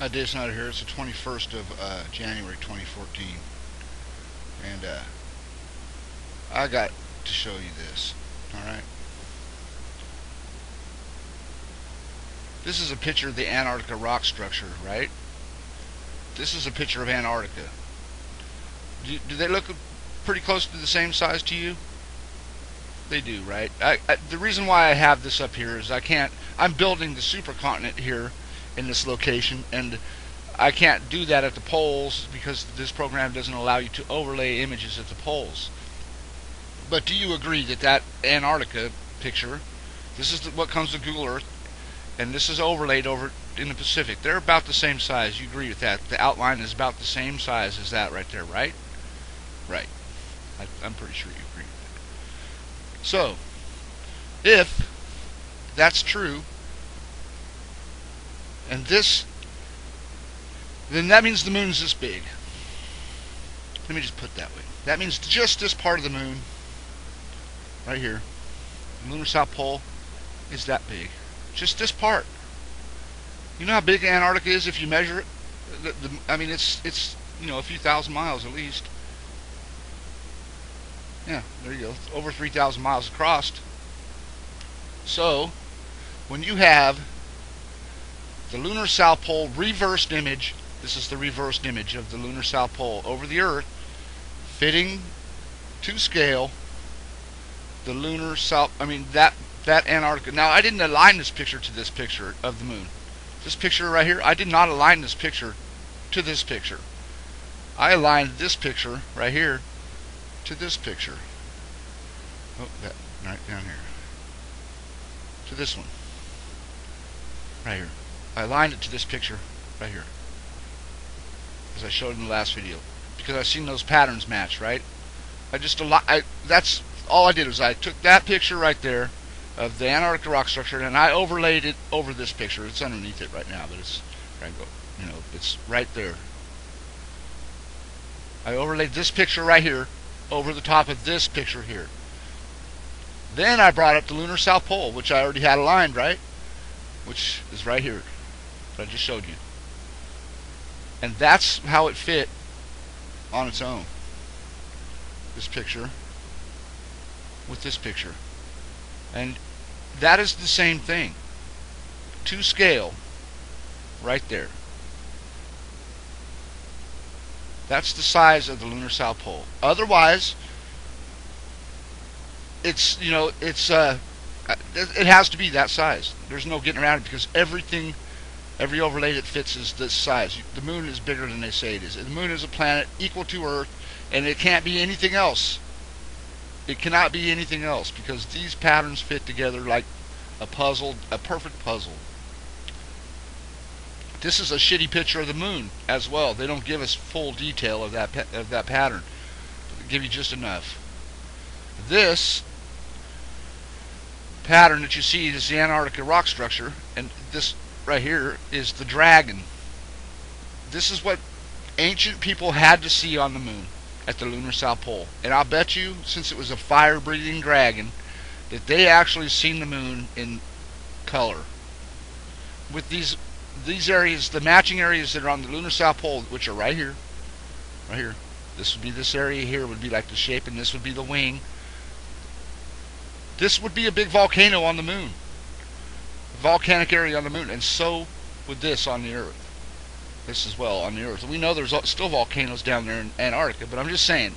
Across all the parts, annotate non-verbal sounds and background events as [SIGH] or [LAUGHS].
Uh, Dave Snyder here. It's the 21st of uh, January 2014. And uh, I got to show you this. Alright? This is a picture of the Antarctica rock structure, right? This is a picture of Antarctica. Do, do they look pretty close to the same size to you? They do, right? I, I, the reason why I have this up here is I can't. I'm building the supercontinent here in this location, and I can't do that at the poles because this program doesn't allow you to overlay images at the poles. But do you agree that that Antarctica picture, this is what comes to Google Earth, and this is overlaid over in the Pacific. They're about the same size. You agree with that? The outline is about the same size as that right there, right? Right. I, I'm pretty sure you agree with that. So, if that's true, and this, then that means the moon's this big. Let me just put that way. That means just this part of the moon, right here, the lunar south pole, is that big. Just this part. You know how big Antarctica is if you measure it? The, the, I mean, it's it's you know a few thousand miles at least. Yeah, there you go. Over 3,000 miles across. So, when you have the lunar south pole reversed image, this is the reversed image of the lunar south pole over the Earth, fitting to scale the lunar south. I mean that that Antarctica. Now I didn't align this picture to this picture of the moon. This picture right here, I did not align this picture to this picture. I aligned this picture right here to this picture. Oh, that right down here. To this one. Right here. I aligned it to this picture right here. As I showed in the last video. Because I've seen those patterns match, right? I just I that's all I did was I took that picture right there of the Antarctic rock structure and I overlaid it over this picture. It's underneath it right now, but it's you know, it's right there. I overlaid this picture right here over the top of this picture here. Then I brought up the lunar south pole, which I already had aligned, right? Which is right here. I just showed you. And that's how it fit on its own. This picture with this picture. And that is the same thing. To scale. Right there. That's the size of the lunar south pole. Otherwise, it's you know it's uh, it has to be that size. There's no getting around it because everything, every overlay that fits is this size. The moon is bigger than they say it is. The moon is a planet equal to Earth, and it can't be anything else. It cannot be anything else because these patterns fit together like a puzzle, a perfect puzzle. This is a shitty picture of the moon as well. They don't give us full detail of that of that pattern. They give you just enough. This pattern that you see is the Antarctica rock structure, and this right here is the dragon. This is what ancient people had to see on the moon at the lunar south pole. And I'll bet you, since it was a fire-breathing dragon, that they actually seen the moon in color. With these these areas, the matching areas that are on the lunar south pole, which are right here, right here. This would be this area here would be like the shape, and this would be the wing. This would be a big volcano on the moon, volcanic area on the moon, and so would this on the Earth. This as well on the Earth. We know there's still volcanoes down there in Antarctica, but I'm just saying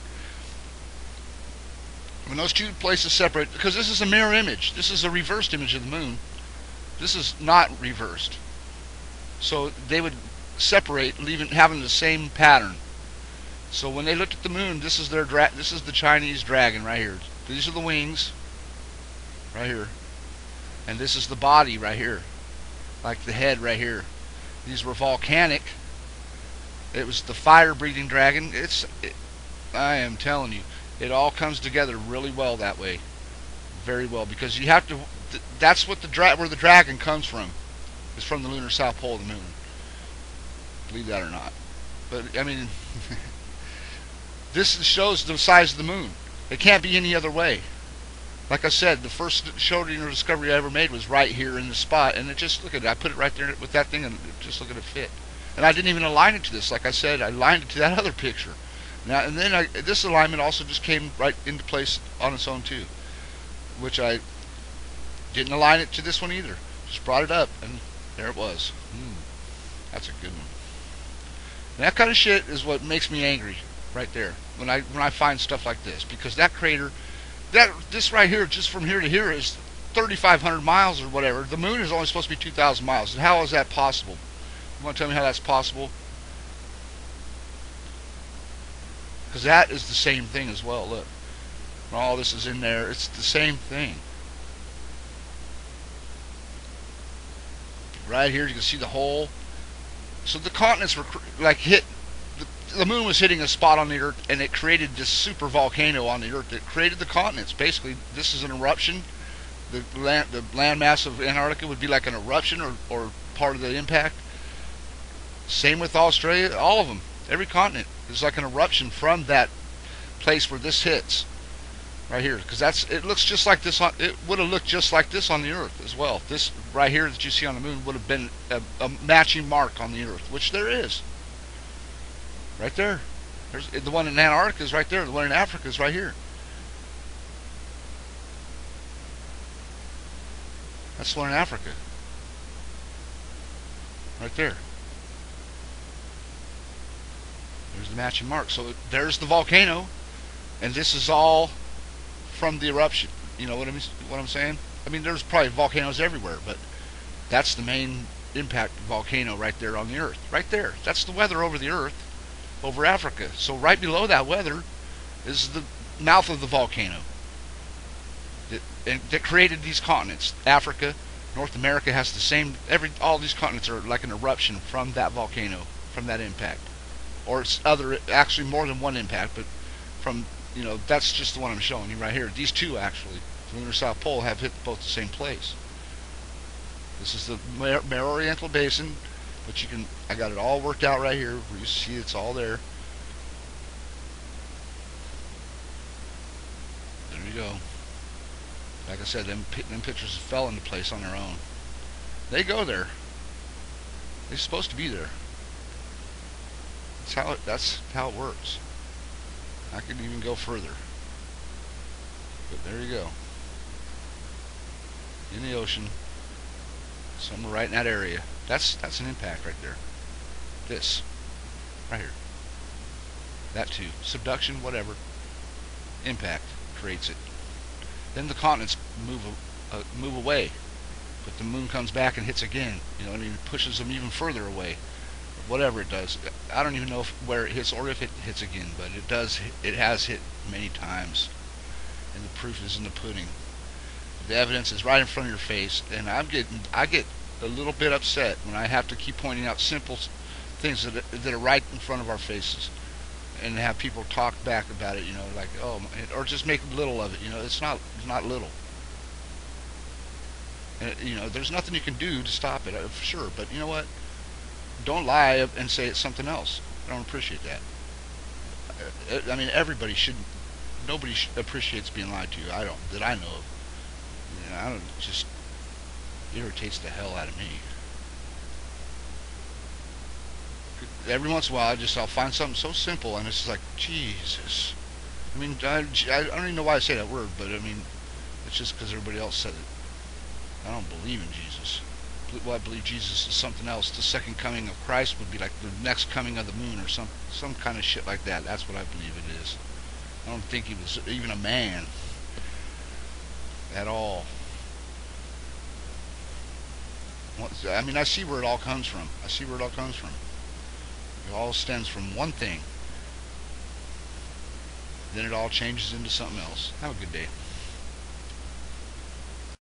when those two places separate, because this is a mirror image, this is a reversed image of the moon. This is not reversed. So they would separate, leaving having the same pattern. So when they looked at the moon, this is their dra- this is the Chinese dragon right here. These are the wings, right here, and this is the body right here, like the head right here. These were volcanic. It was the fire-breathing dragon. It's, it, I am telling you, it all comes together really well that way, very well because you have to. That's what the dra- where the dragon comes from is from the lunar south pole of the moon. Believe that or not. But, I mean, [LAUGHS] this shows the size of the moon. It can't be any other way. Like I said, the first Schrodinger discovery I ever made was right here in the spot, and it just, look at it, I put it right there with that thing, and just look at it fit. And I didn't even align it to this. Like I said, I aligned it to that [LAUGHS] other picture. Now and then I, this alignment also just came right into place on its own too, which I didn't align it to this one either. Just brought it up and there it was. Hmm, that's a good one. And that kind of shit is what makes me angry right there when I when I find stuff like this because that crater, that this right here, just from here to here is 3,500 miles or whatever. The moon is only supposed to be 2,000 miles. And how is that possible? You want to tell me how that's possible? Because that is the same thing as well. Look, all this is in there. It's the same thing. Right here, you can see the hole. So the continents were like hit. The, moon was hitting a spot on the Earth, and it created this super volcano on the Earth that created the continents. Basically, this is an eruption the land the landmass of Antarctica would be like an eruption or, or part of the impact. Same with Australia, all of them, every continent is like an eruption from that place where this hits, right here, because that's it looks just like this on it would have looked just like this on the Earth as well. This right here that you see on the moon would have been a, a matching mark on the Earth, which there is, right there. There's the one in Antarctica is right there. The one in Africa is right here. That's one in Africa. Right there. There's the matching mark. So there's the volcano, and this is all from the eruption. You know what I'm what I'm saying? I mean, there's probably volcanoes everywhere, but that's the main impact volcano right there on the Earth. Right there. That's the weather over the Earth, over Africa. So right below that weather is the mouth of the volcano that, that created these continents. Africa, North America has the same. Every all these continents are like an eruption from that volcano, from that impact, or it's other. Actually, more than one impact, but from you know that's just the one I'm showing you right here. These two actually, the lunar south pole, have hit both the same place. This is the Mare Orientale Basin, but you can. I got it all worked out right here. You see it's all there. There you go. Like I said, them, them pictures fell into place on their own. They go there. They're supposed to be there. That's how it, that's how it works. I could even go further. But there you go. In the ocean. Somewhere right in that area. That's that's an impact right there. This. Right here. That too. Subduction, whatever. Impact creates it. Then the continents move uh, move away, but the moon comes back and hits again. You know, I mean, it pushes them even further away. Whatever it does, I don't even know if, where it hits or if it hits again, but it does. It has hit many times, and the proof is in the pudding. The evidence is right in front of your face, and I'm getting. I get a little bit upset when I have to keep pointing out simple things that that are right in front of our faces and have people talk back about it, you know, like oh, or just make little of it. You know, it's not it's not little. And you know, there's nothing you can do to stop it, uh, for sure. But you know what? Don't lie and say it's something else. I don't appreciate that. Uh, uh, I mean, everybody should. Nobody appreciates being lied to. I don't. That I know of. You know, I don't. Just irritates the hell out of me. every once in a while, I just I'll find something so simple, and it's like Jesus. I mean, I, I don't even know why I say that word, but I mean, it's just because everybody else said it. I don't believe in Jesus. Well, I believe Jesus is something else. The second coming of Christ would be like the next coming of the moon, or some some kind of shit like that. That's what I believe it is. I don't think he was even a man at all. I mean, I see where it all comes from. I see where it all comes from. It all stems from one thing. Then it all changes into something else. Have a good day.